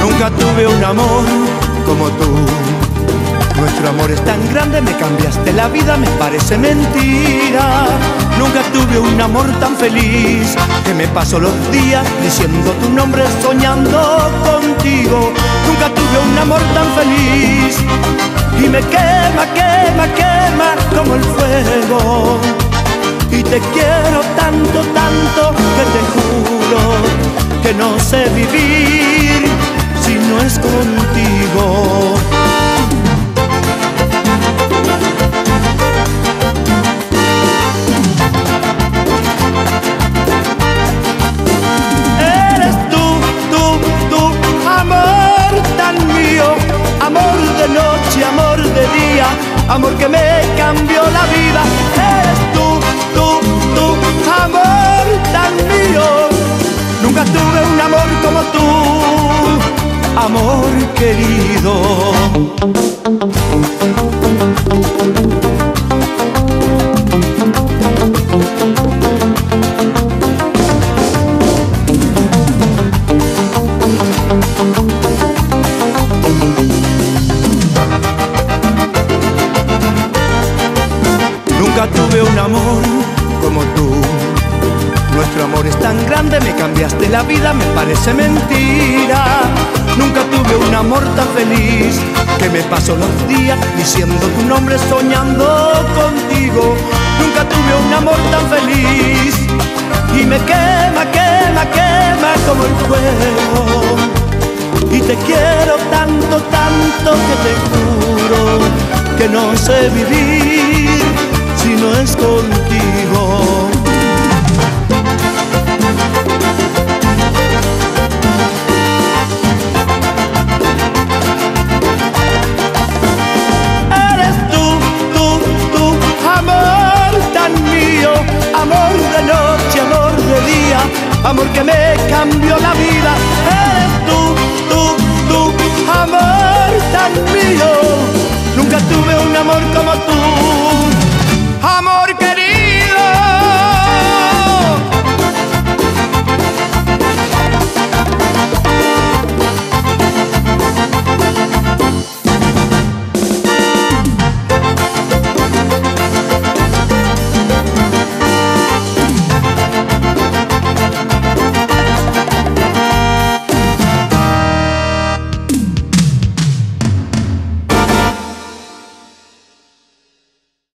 Nunca tuve un amor como tú. Nuestro amor es tan grande, me cambiaste la vida, me parece mentira. Nunca tuve un amor tan feliz que me paso los días diciendo tu nombre, soñando contigo. Nunca tuve un amor tan feliz y me quema, quema, quema como el fuego. Y te quiero tanto, tanto que te juro que no sé vivir si no es contigo. Amor que me cambió la vida. Eres tú, tú, tú, amor tan mío. Nunca tuve un amor como tú, amor querido. Nunca tuve un amor como tú. Nuestro amor es tan grande, me cambiaste la vida, me parece mentira. Nunca tuve un amor tan feliz que me paso los días diciendo tu nombre, soñando contigo. Nunca tuve un amor tan feliz y me quema, quema, quema como el fuego. Y te quiero tanto, tanto que te juro que no sé vivir noche, amor de día, amor que me cambió la vida.